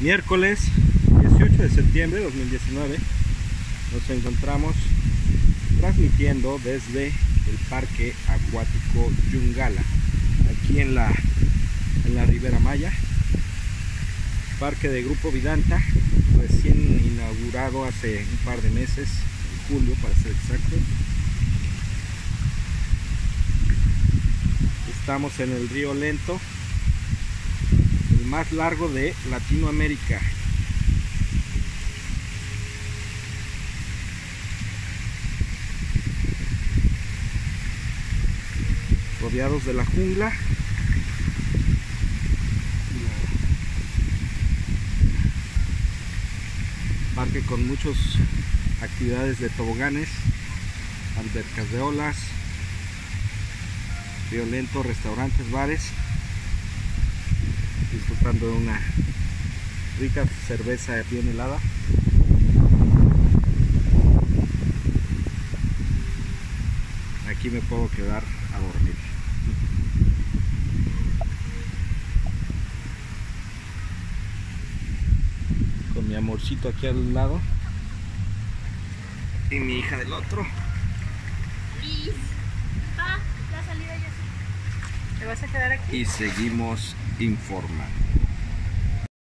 Miércoles 18 de septiembre de 2019 nos encontramos transmitiendo desde el Parque Acuático Yungala, aquí en la, en la Ribera Maya, parque de Grupo Vidanta, recién inaugurado hace un par de meses, en julio para ser exacto. Estamos en el río Lento, más largo de Latinoamérica. Rodeados de la jungla. Parque con muchas actividades de toboganes, albercas de olas, violento, restaurantes, bares, disfrutando de una rica cerveza bien helada. Aquí me puedo quedar a dormir. Con mi amorcito aquí al lado y mi hija del otro. ¿Te vas a quedar aquí? y seguimos informando.